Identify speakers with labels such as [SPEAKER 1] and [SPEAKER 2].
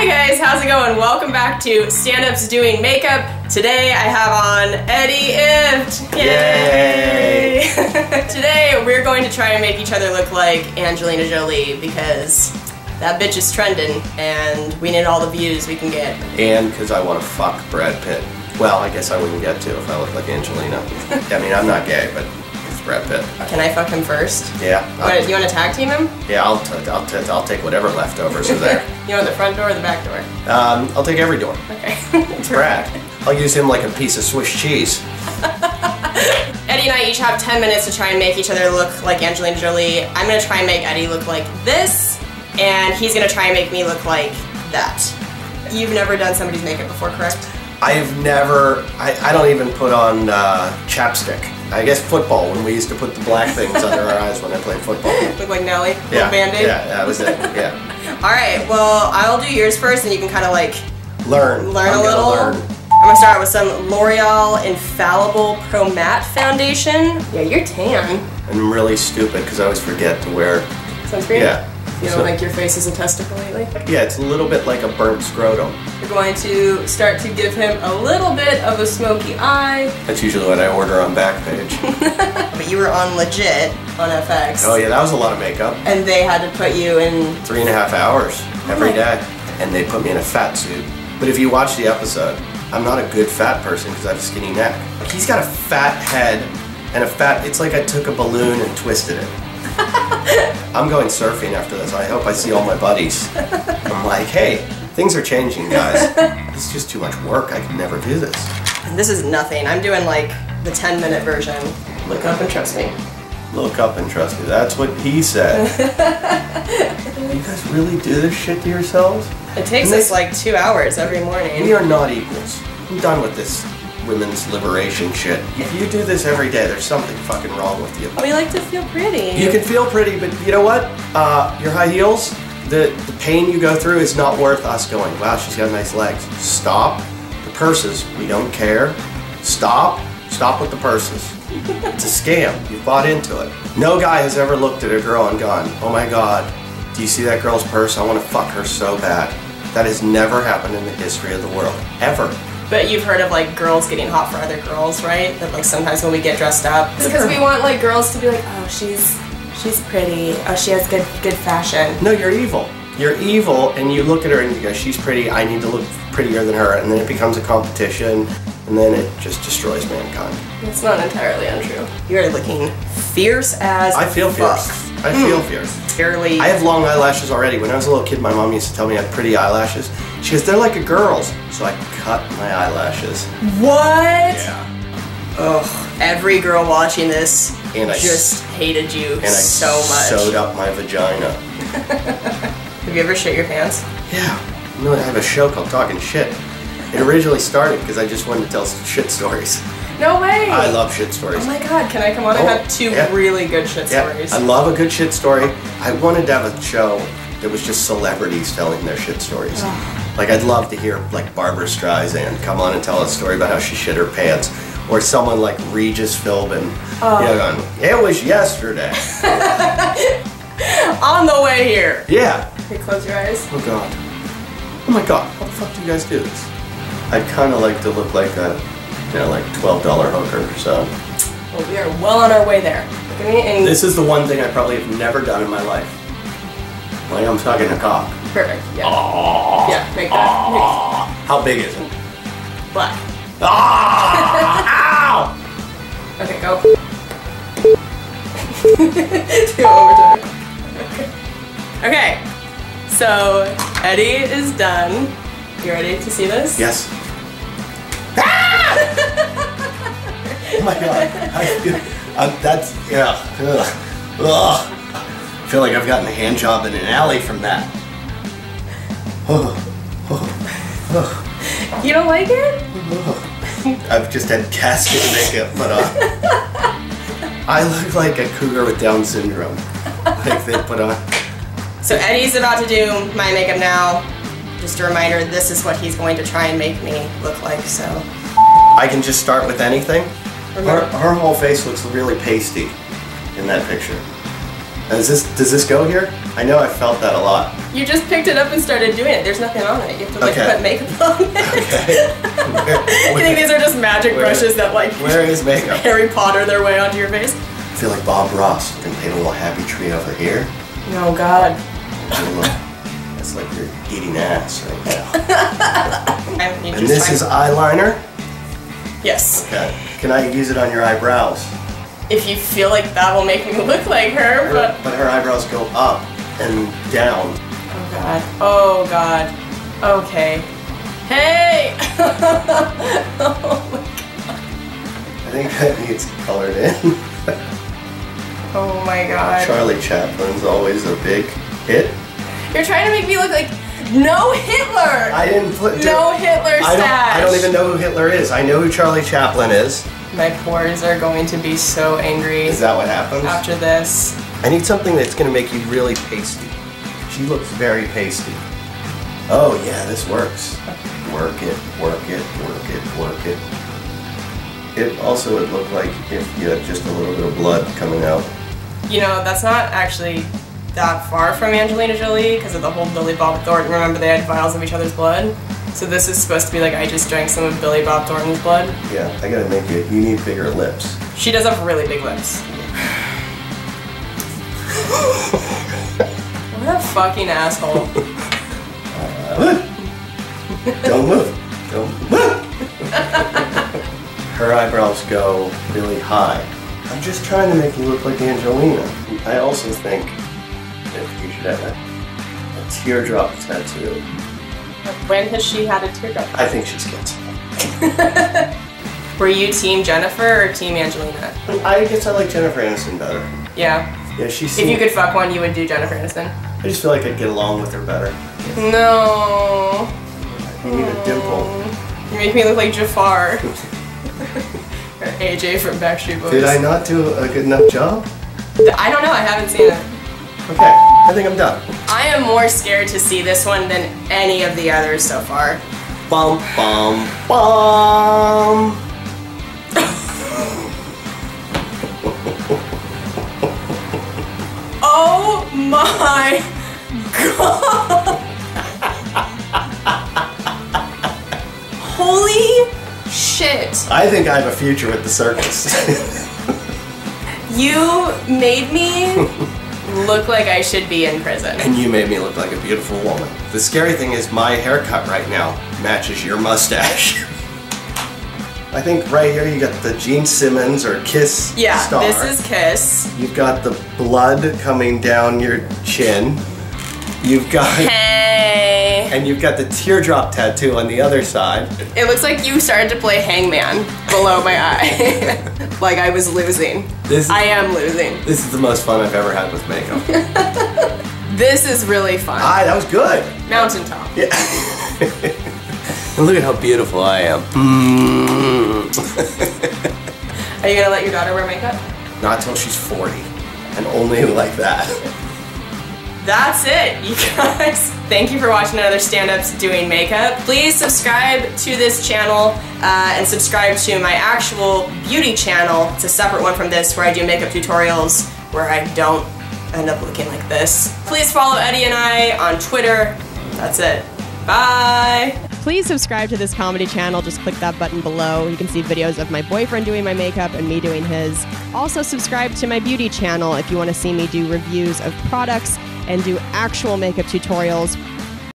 [SPEAKER 1] Hey guys, how's it going? Welcome back to Stand Ups Doing Makeup. Today I have on Eddie Ifft. Yay! Today we're going to try and make each other look like Angelina Jolie because that bitch is trending and we need all the views we can get.
[SPEAKER 2] And because I want to fuck Brad Pitt. Well, I guess I wouldn't get to if I looked like Angelina. I mean, I'm not gay, but Brad Pitt.
[SPEAKER 1] Can I fuck him first?
[SPEAKER 2] Yeah.
[SPEAKER 1] What, you want to tag team him?
[SPEAKER 2] yeah, I'll, t- I'll, t- I'll take whatever leftovers are there.
[SPEAKER 1] You want the front door or the back door?
[SPEAKER 2] Um, I'll take every door.
[SPEAKER 1] Okay.
[SPEAKER 2] It's Brad. I'll use him like a piece of Swiss cheese.
[SPEAKER 1] Eddie and I each have 10 minutes to try and make each other look like Angelina Jolie. I'm gonna try and make Eddie look like this, and he's gonna try and make me look like that. You've never done somebody's makeup before, correct?
[SPEAKER 2] I've never, I, I don't even put on uh, chapstick. I guess football, when we used to put the black things under our eyes when I played football.
[SPEAKER 1] Look like Nelly?
[SPEAKER 2] Yeah,
[SPEAKER 1] band-aid?
[SPEAKER 2] yeah, that was it, yeah.
[SPEAKER 1] Alright, well, I'll do yours first, and you can kind of like
[SPEAKER 2] Learn.
[SPEAKER 1] learn
[SPEAKER 2] I'm
[SPEAKER 1] a little.
[SPEAKER 2] Learn.
[SPEAKER 1] I'm gonna start with some L'Oreal Infallible Pro Matte Foundation. Yeah, you're tan.
[SPEAKER 2] I'm really stupid because I always forget to wear,
[SPEAKER 1] Sunscreen?
[SPEAKER 2] yeah.
[SPEAKER 1] You don't
[SPEAKER 2] So-
[SPEAKER 1] think your face is a testicle lately?
[SPEAKER 2] Yeah, it's a little bit like a burnt scrotum.
[SPEAKER 1] We're going to start to give him a little bit of a smoky eye.
[SPEAKER 2] That's usually what I order on Backpage.
[SPEAKER 1] But you were on legit on FX.
[SPEAKER 2] oh yeah, that was a lot of makeup.
[SPEAKER 1] And they had to put you in.
[SPEAKER 2] Three and a half hours every
[SPEAKER 1] my-
[SPEAKER 2] day. And they put me in a fat suit. But if you watch the episode, I'm not a good fat person because I have a skinny neck. He's got a fat head and a fat, it's like I took a balloon and twisted it. I'm going surfing after this. I hope I see all my buddies. I'm like, hey, things are changing, guys. This is just too much work. I could never do this.
[SPEAKER 1] This is nothing. I'm doing like the 10 minute version. Look up and trust me.
[SPEAKER 2] Look up and trust me. That's what he said. you guys really do this shit to yourselves?
[SPEAKER 1] It takes
[SPEAKER 2] And
[SPEAKER 1] us
[SPEAKER 2] they-
[SPEAKER 1] like two hours every morning.
[SPEAKER 2] We are not equals. I'm done with this women's liberation shit. If you do this every day, there's something fucking wrong with you.
[SPEAKER 1] We like to feel pretty.
[SPEAKER 2] You can feel pretty, but you know what? Uh, your high heels, the, the pain you go through is not worth us going, wow, she's got nice legs. Stop. The purses, we don't care. Stop. Stop with the purses. It's a scam. You bought into it. No guy has ever looked at a girl and gone, oh my god, do you see that girl's purse? I want to fuck her so bad. That has never happened in the history of the world. Ever.
[SPEAKER 1] But you've heard of like girls getting hot for other girls, right? That like sometimes when we get dressed up, it's because we want like girls to be like, oh, she's she's pretty. Oh, she has good good fashion.
[SPEAKER 2] No, you're evil. You're evil, and you look at her and you go, she's pretty, I need to look prettier than her, and then it becomes a competition, and then it just destroys mankind.
[SPEAKER 1] It's not entirely untrue. You're looking fierce as
[SPEAKER 2] I feel
[SPEAKER 1] fuck.
[SPEAKER 2] fierce. I feel hmm. fierce.
[SPEAKER 1] Fairly.
[SPEAKER 2] I have long eyelashes already. When I was a little kid, my mom used to tell me I had pretty eyelashes. She goes, they're like a girl's. So I cut my eyelashes.
[SPEAKER 1] what?
[SPEAKER 2] Yeah.
[SPEAKER 1] Ugh. Every girl watching this
[SPEAKER 2] And I
[SPEAKER 1] just hated you
[SPEAKER 2] And I
[SPEAKER 1] so much.
[SPEAKER 2] sewed up my vagina.
[SPEAKER 1] Have you ever shit your pants?
[SPEAKER 2] Yeah. You know, I have a show called Talking Shit. It originally started because I just wanted to tell shit stories.
[SPEAKER 1] No way.
[SPEAKER 2] I love shit stories.
[SPEAKER 1] Oh my god, can I come on? I
[SPEAKER 2] Oh,
[SPEAKER 1] have two
[SPEAKER 2] yeah.
[SPEAKER 1] really good shit
[SPEAKER 2] Yeah,
[SPEAKER 1] stories.
[SPEAKER 2] I love a good shit story. I wanted to have a show that was just celebrities telling their shit stories. Like I'd love to hear like Barbara Streisand come on and tell a story about how she shit her pants, or someone like Regis Philbin, oh. you know, going, "It was yesterday."
[SPEAKER 1] on the way here.
[SPEAKER 2] yeah.
[SPEAKER 1] Okay, close your eyes.
[SPEAKER 2] Oh God. Oh my God. How the fuck do you guys do this? I'd kind of like to look like a, you know, like twelve dollar hooker. So
[SPEAKER 1] Well, we are well on our way there.
[SPEAKER 2] This is the one thing I probably have never done in my life. Like I'm sucking a cock.
[SPEAKER 1] Perfect. Yeah. Yeah, make that.
[SPEAKER 2] How big is it?
[SPEAKER 1] Black.
[SPEAKER 2] Ah! Ow!
[SPEAKER 1] Okay, go. Do it one time. Okay. So Eddie is done. You ready to see this?
[SPEAKER 2] Yes. Ah! oh my god. I feel, uh, that's, yeah. Ugh. Ugh. I feel like I've gotten a hand job in an alley from that.
[SPEAKER 1] You don't like it?
[SPEAKER 2] I've just had casket makeup put on. I look like a cougar with Down syndrome. Like they put on.
[SPEAKER 1] So Eddie's about to do my makeup now. Just a reminder, this is what he's going to try and make me look like, so.
[SPEAKER 2] I can just start with anything. Her, her whole face looks really pasty in that picture. Uh, is this does this go here? I know I felt that a lot.
[SPEAKER 1] You just picked it up and started doing it. There's nothing on it. You have to like
[SPEAKER 2] Okay.
[SPEAKER 1] put makeup on it.
[SPEAKER 2] Okay.
[SPEAKER 1] I think these are just magic
[SPEAKER 2] Where-
[SPEAKER 1] brushes that like
[SPEAKER 2] Where is makeup?
[SPEAKER 1] Harry Potter their way onto your face.
[SPEAKER 2] I feel like Bob Ross. Can paint a little happy tree over here.
[SPEAKER 1] Oh God.
[SPEAKER 2] It's like you're eating ass right now. And this is eyeliner.
[SPEAKER 1] yes.
[SPEAKER 2] Okay. Can I use it on your eyebrows?
[SPEAKER 1] If you feel like that will make me look like her, but
[SPEAKER 2] But her eyebrows go up and down.
[SPEAKER 1] oh God. Oh God. Okay. Hey. oh, my- god.
[SPEAKER 2] I think that needs colored in.
[SPEAKER 1] oh my God.
[SPEAKER 2] Charlie Chaplin's always a big hit.
[SPEAKER 1] You're trying to make me look like no Hitler.
[SPEAKER 2] I didn't put
[SPEAKER 1] no Hitler
[SPEAKER 2] I don't, I don't even know who Hitler is. I know who Charlie Chaplin is.
[SPEAKER 1] My pores are going to be so angry
[SPEAKER 2] Is that what happens?
[SPEAKER 1] after this.
[SPEAKER 2] I need something that's going to make you really pasty. She looks very pasty. Oh yeah, this works. Work it, work it, work it, work it. It also would look like if you had just a little bit of blood coming out.
[SPEAKER 1] You know, that's not actually that far from Angelina Jolie because of the whole Billy Bob Thornton. Remember, they had vials of each other's blood? So this is supposed to be like I just drank some of Billy Bob Thornton's blood.
[SPEAKER 2] Yeah, I gotta make it. You need bigger lips.
[SPEAKER 1] She does have really big lips. what a fucking asshole.
[SPEAKER 2] Don't move. Don't move. Her eyebrows go really high. I'm just trying to make you look like Angelina. I also think you should have a, a teardrop tattoo.
[SPEAKER 1] When has she had a teardrop?
[SPEAKER 2] I think she's cancer.
[SPEAKER 1] Were you Team Jennifer or Team Angelina?
[SPEAKER 2] I guess I like Jennifer Aniston better.
[SPEAKER 1] Yeah.
[SPEAKER 2] Yeah, she's.
[SPEAKER 1] If you could fuck one, you would do Jennifer Aniston.
[SPEAKER 2] I just feel like I'd get along with her better.
[SPEAKER 1] No.
[SPEAKER 2] You need a dimple.
[SPEAKER 1] You make me look like Jafar. or AJ from Backstreet Boys.
[SPEAKER 2] Did I not do a good enough job?
[SPEAKER 1] I don't know, I haven't seen it.
[SPEAKER 2] Okay, I think I'm done.
[SPEAKER 1] I am more scared to see this one than any of the others so far.
[SPEAKER 2] Bum bum bum.
[SPEAKER 1] Oh my god! Holy shit!
[SPEAKER 2] I think I have a future with the circus.
[SPEAKER 1] You made me look like I should be in prison.
[SPEAKER 2] and you made me look like a beautiful woman. The scary thing is my haircut right now matches your mustache. I think right here you got the Gene Simmons or Kiss
[SPEAKER 1] Yeah,
[SPEAKER 2] star.
[SPEAKER 1] this is Kiss.
[SPEAKER 2] You've got the blood coming down your chin. You've got
[SPEAKER 1] Hey.
[SPEAKER 2] And you've got the teardrop tattoo on the other side.
[SPEAKER 1] It looks like you started to play hangman below my eye. like I was losing.
[SPEAKER 2] This
[SPEAKER 1] I am losing.
[SPEAKER 2] this is the most fun I've ever had with makeup.
[SPEAKER 1] This is really fun.
[SPEAKER 2] ah, that was good.
[SPEAKER 1] Mountaintop.
[SPEAKER 2] Yeah. and look at how beautiful I am. Mm.
[SPEAKER 1] Are you gonna let your daughter wear makeup?
[SPEAKER 2] Not till she's 40. And only like that.
[SPEAKER 1] That's it, you guys. Thank you for watching another stand-ups doing makeup. Please subscribe to this channel uh, and subscribe to my actual beauty channel. It's a separate one from this where I do makeup tutorials where I don't end up looking like this. Please follow Eddie and I on Twitter. That's it. Bye. Please subscribe to this comedy channel. Just click that button below. You can see videos of my boyfriend doing my makeup and me doing his. Also, subscribe to my beauty channel if you want to see me do reviews of products and do actual makeup tutorials